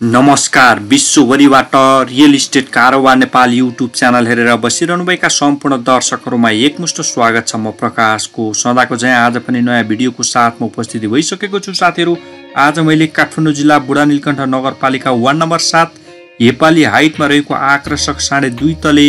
नमस्कार विश्वभरिबाट real estate कारोबार Nepal YouTube channel हेरेर बसिरहनुभएका सम्पूर्ण दर्शकहरूमा एकमुष्ट स्वागत छ म प्रकाशको। सदाको चाहिँ आज पनि नयाँ भिडियोको साथमा उपस्थिति भइसकेको छु साथीहरू। आज मैले काठमाडौँ जिल्ला बुढा नीलकण्ठ नगरपालिका वार्ड नम्बर सात हेपाली हाइटमा रहेको आकर्षक साढे दुई तले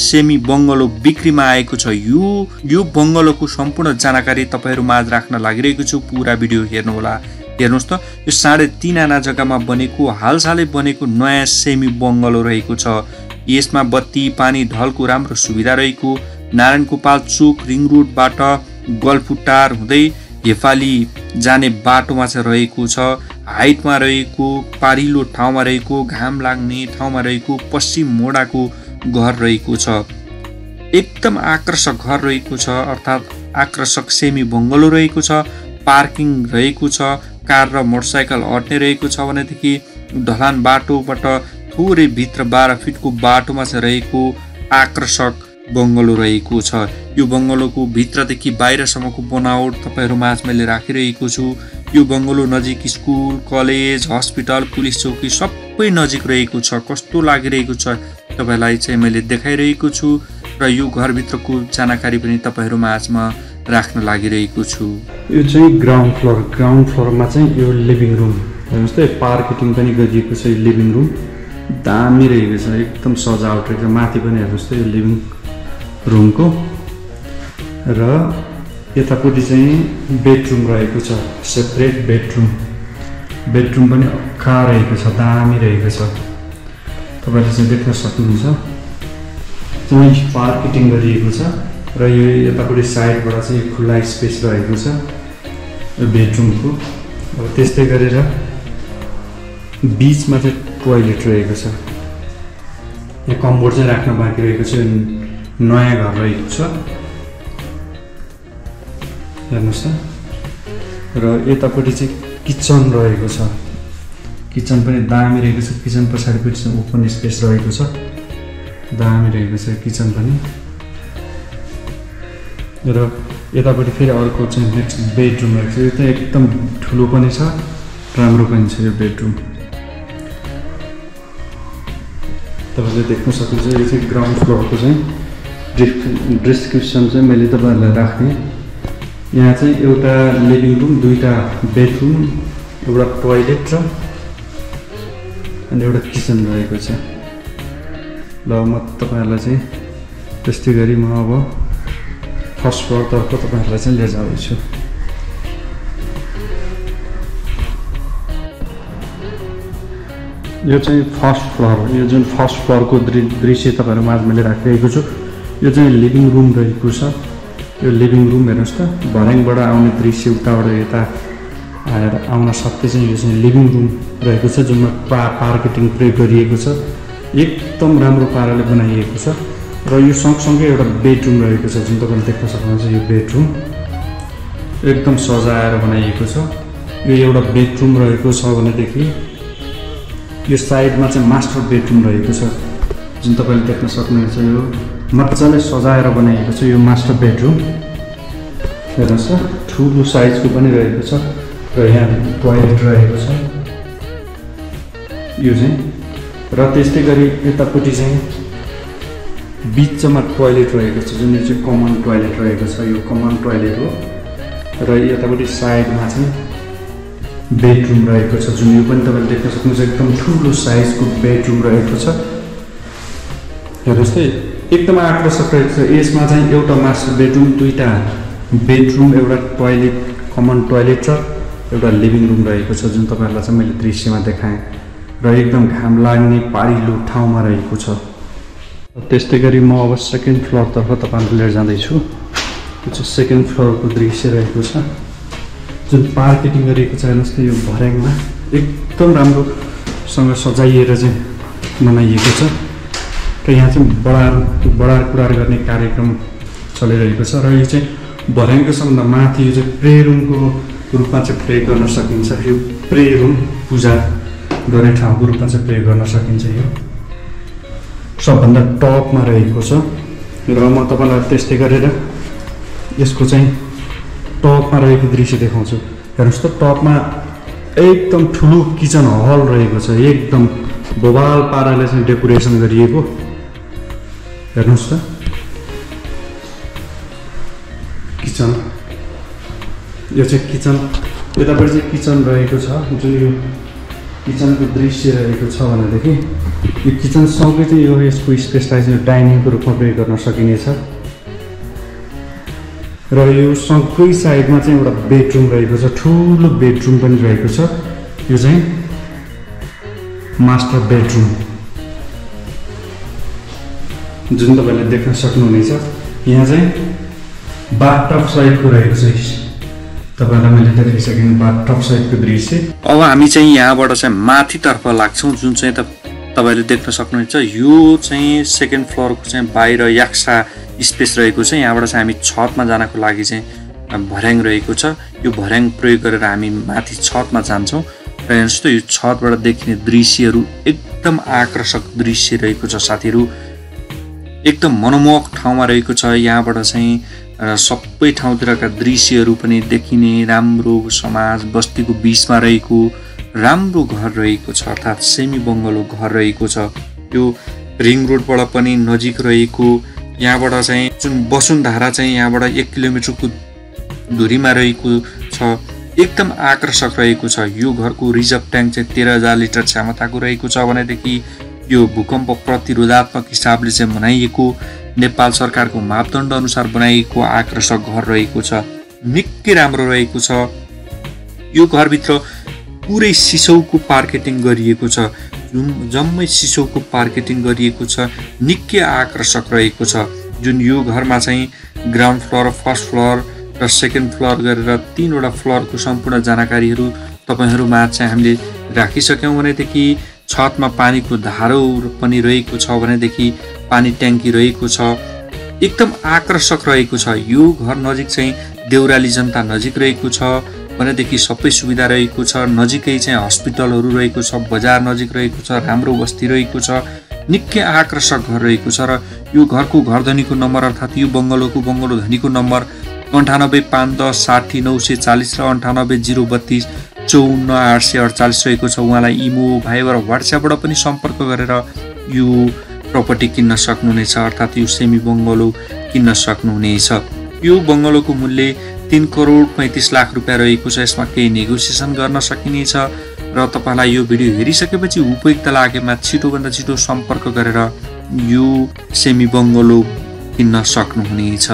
सेमी बङ्गलो बिक्रीमा आएको छ। यो यो बङ्गलोको सम्पूर्ण जानकारी तपाईँहरू माझ राख्न लागिरहेको छु। पुरा भिडियो हेर्नुहोला। हेर्नुहोस् त यो साढे तिन आना जग्गामा बनेको हालसालै बनेको नयाँ सेमी बङ्गलो रहेको छ। यसमा बत्ती पानी ढलको राम्रो सुविधा रहेको नारायण गोपाल चोक रिङ रोडबाट गलफुटार हुँदै हेफाली जाने बाटोमा चाहिँ रहेको छ। हाइटमा रहेको पारिलो ठाउँमा रहेको घाम लाग्ने ठाउँमा रहेको पश्चिम मोडाको घर रहेको छ। एकदम आकर्षक घर रहेको छ अर्थात् आकर्षक सेमी बङ्गलो रहेको छ पार्किङ रहेको छ कार र मोटरसाइकल अट्ने रहेको छ भनेदेखि ढलान बाटोबाट थोरै भित्र बाह्र फिटको बाटोमा चाहिँ रहेको आकर्षक बङ्गलो रहेको छ। यो बङ्गलोको भित्रदेखि बाहिरसम्मको बनावट तपाईँहरू माझ मैले राखिरहेको छु। यो बङ्गलो नजिक स्कुल कलेज हस्पिटल पुलिस चौकी सबै नजिक रहेको छ। कस्तो लागिरहेको छ तपाईँलाई चाहिँ मैले देखाइरहेको छु। र यो घरभित्रको जानकारी पनि तपाईँहरू माझमा राख्न लागिरहेको छु। यो चाहिँ ग्राउन्ड फ्लोर ग्राउन्ड फ्लोरमा चाहिँ यो लिभिङ रुम हेर्नुहोस् त पार्केटिङ पनि गरिएको छ यो लिभिङ रुम दामी रहेको छ एकदम सजावट रहेको माथि पनि हेर्नुहोस् त यो लिभिङ रुमको र यतापट्टि चाहिँ बेडरुम रहेको छ सेपरेट बेडरुम बेडरुम पनि अक्खा रहेको छ दामी रहेको छ। तपाईँले चाहिँ देख्न सक्नुहुन्छ। पार्केटिङ गरिएको छ। र यो यतापट्टि साइडबाट चाहिँ खुल्ला स्पेस रहेको छ यो बेडरुमको। अब त्यस्तै गरेर बिचमा चाहिँ टोइलेट रहेको छ। यहाँ कम्बोर्ड चाहिँ राख्न बाँकी रहेको छ नयाँ घर रहेको छ। हेर्नुहोस् त। र यतापट्टि चाहिँ किचन रहेको छ। किचन पनि दामी रहेको छ। किचन पछाडिपट्टि ओपन स्पेस रहेको छ। दामी रहेको छ किचन पनि। र यतापट्टि फेरि अर्को चाहिँ नेक्स्ट बेडरुम रहेको छ। यो चाहिँ एकदम ठुलो पनि छ राम्रो पनि छ यो बेडरुम तपाईँले देख्न सक्नुहुन्छ यो चाहिँ ग्राउन्ड फ्लोरको चाहिँ डिस्क्रिप्सन चाहिँ मैले तपाईँहरूलाई राखेँ। यहाँ चाहिँ एउटा लिभिङ रुम दुईवटा बेडरुम एउटा टोइलेट र अनि एउटा किचन रहेको छ। ल म तपाईँहरूलाई चाहिँ त्यस्तै गरी म अब फर्स्ट फ्लोरतर्फ तपाईँहरूलाई चाहिँ लिएर जाँदैछु यो चाहिँ फर्स्ट फ्लोर यो जुन फर्स्ट फ्लोरको दृश्य तपाईँहरू माझ मैले राखिरहेको छु यो चाहिँ लिभिङ रुम रहेको छ। यो लिभिङ रुम हेर्नुहोस् त भर्याङबाट आउने दृश्य उताबाट यता आएर आउन सक्ने चाहिँ यो चाहिँ लिभिङ रुम रहेको छ जुनमा पा पार्केटिङ प्रयोग गरिएको छ। एकदम राम्रो पाराले बनाइएको छ। र यो सँगसँगै एउटा बेडरुम रहेको छ जुन तपाईँले देख्न सक्नुहुन्छ यो बेडरुम एकदम सजाएर बनाइएको छ। यो एउटा बेडरुम रहेको छ भनेदेखि यो साइडमा चाहिँ मास्टर बेडरुम रहेको छ जुन तपाईँले देख्न सक्नुहुन्छ यो। मजाले सजाएर बनाइएको छ यो मास्टर बेडरुम हेर्नुहोस् त ठुलो साइजको पनि रहेको छ र यहाँ टोइलेट रहेको छ। यो चाहिँ। र त्यस्तै गरी यतापट्टि चाहिँ बिचमा टोइलेट रहेको छ जुन चाहिँ कमन टोइलेट रहेको छ यो कमन टोइलेट हो। र यतापट्टि साइडमा चाहिँ बेडरुम रहेको छ जुन यो पनि तपाईँले देख्न सक्नुहुन्छ एकदम ठुलो साइजको बेडरुम रहेको छ। हेर्नुहोस् त एकदम आकर्षक रहेको छ। यसमा चाहिँ एउटा मास्टर बेडरुम दुईवटा बेडरुम एउटा टोइलेट कमन टोइलेट र एउटा लिभिङ रुम रहेको छ जुन तपाईँहरूलाई चाहिँ मैले दृश्यमा देखाएँ। र एकदम घाम लाग्ने पारिलो ठाउँमा रहेको छ। त्यस्तै गरी म अब सेकेन्ड फ्लोरतर्फ तपाईँहरूलाई लिएर जाँदैछु। त्यो चाहिँ सेकेन्ड फ्लोरको दृश्य रहेको छ। जुन पार्केटिङ गरिएको छ हेर्नुहोस् यो भर्याङमा एकदम राम्रोसँग सजाइएर चाहिँ बनाइएको छ। र यहाँ चाहिँ बडार बडार कुडार गर्ने कार्यक्रम चलिरहेको छ। र यो चाहिँ भर्याङको सबभन्दा माथि यो चाहिँ प्रे रुमको रूपमा चाहिँ प्रयोग गर्न सकिन्छ। यो प्रे रुम पूजा गर्ने ठाउँको रूपमा चाहिँ प्रयोग गर्न सकिन्छ यो। सबभन्दा टपमा रहेको छ। र म तपाईँलाई त्यस्तै गरेर यसको चाहिँ टपमा रहेको दृश्य देखाउँछु। हेर्नुहोस् त टपमा एकदम ठुलो किचन हल रहेको छ। एकदम बोबाल पाराले चाहिँ डेकोरेसन गरिएको। हेर्नुहोस् त। किचन। यो चाहिँ किचन। यतापट्टि चाहिँ किचन रहेको छ जुन यो किचनको दृश्य रहेको छ भनेदेखि यो किचनसँगै चाहिँ यो यसको स्पेसलाई चाहिँ डाइनिङको रूपमा प्रयोग गर्न सकिनेछ। र यो सँगै साइडमा चाहिँ एउटा बेडरुम रहेको छ ठुलो बेडरुम पनि रहेको छ। यो चाहिँ मास्टर बेडरुम। जुन तपाईँले देख्न सक्नुहुनेछ यहाँ चाहिँ बाथटप सहितको रहेको छ। तपाईँलाई मैले देखाइसकेँ बाथटप सहितको दृश्य। अब हामी चाहिँ यहाँबाट चाहिँ माथितर्फ लाग्छौँ जुन चाहिँ त तपाईँले देख्न सक्नुहुन्छ यो चाहिँ सेकेन्ड फ्लोरको चाहिँ बाहिर याक्सा स्पेस रहेको छ। यहाँबाट चाहिँ हामी छतमा जानको लागि चाहिँ भर्याङ रहेको छ। यो भर्याङ प्रयोग गरेर हामी माथि छतमा जान्छौँ। र हेर्नुहोस् त यो छतबाट देखिने दृश्यहरू एकदम आकर्षक दृश्य रहेको छ साथीहरू। एकदम मनमोहक ठाउँमा रहेको छ। यहाँबाट चाहिँ सबै ठाउँतिरका दृश्यहरू पनि देखिने राम्रो समाज बस्तीको बिचमा रहेको राम्रो घर रहेको छ अर्थात् सेमी बङ्गलो घर रहेको छ। यो रिङ रोडबाट पनि नजिक रहेको यहाँबाट चाहिँ जुन वसुन्धारा चाहिँ यहाँबाट एक किलोमिटरको धुरीमा रहेको छ एकदम आकर्षक रहेको छ। यो घरको रिजर्भ ट्याङ्क चाहिँ तेह्र हजार लिटर क्षमताको रहेको छ भनेदेखि यो भूकम्प प्रतिरोधात्मक हिसाबले चाहिँ बनाइएको नेपाल सरकारको मापदण्ड अनुसार बनाइएको आकर्षक घर रहेको छ। निकै राम्रो रहेको छ। यो घरभित्र पुरै सिसौको पार्केटिङ गरिएको छ जुन जम्मै सिसौको पार्केटिङ गरिएको छ निकै आकर्षक रहेको छ। जुन यो घरमा चाहिँ ग्राउन्ड फ्लोर फर्स्ट फ्लोर र सेकेन्ड फ्लोर गरेर तिनवटा फ्लोरको सम्पूर्ण जानकारीहरू तपाईँहरूमा चाहिँ हामीले राखिसक्यौँ भनेदेखि छतमा पानीको धारो पनि रहेको छ भनेदेखि पानी ट्याङ्की रहेको छ। एकदम आकर्षक रहेको छ। यो घर नजिक चाहिँ देउराली जनता नजिक रहेको छ। भनेदेखि सबै सुविधा रहेको छ नजिकै चाहिँ हस्पिटलहरू रहेको छ बजार नजिक रहेको छ राम्रो बस्ती रहेको छ निकै आकर्षक घर रहेको छ र यो घरको घरधनीको नम्बर अर्थात् यो बङ्गलोको बङ्गलो धनीको नम्बर अन्ठानब्बे पाँच दस साठी नौ सय चालिस र अन्ठानब्बे जिरो बत्तिस चौन्न आठ सय अडचालिस रहेको छ। उहाँलाई इमो भाइबर वाट्सएपबाट पनि सम्पर्क गरेर यो प्रपर्टी किन्न सक्नुहुनेछ अर्थात् यो सेमी बङ्गलो किन्न सक्नुहुनेछ। यो बङ्गलोको मूल्य तिन करोड पैँतिस लाख रुपियाँ रहेको छ यसमा केही नेगोसिएसन गर्न सकिनेछ र तपाईँलाई यो भिडियो हेरिसकेपछि उपयुक्त लागेमा छिटोभन्दा छिटो सम्पर्क गरेर यो सेमी बङ्गलो किन्न सक्नुहुनेछ।